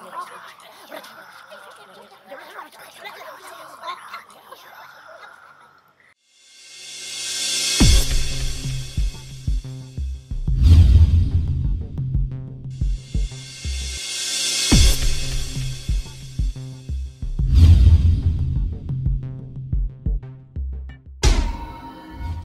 ちょっと。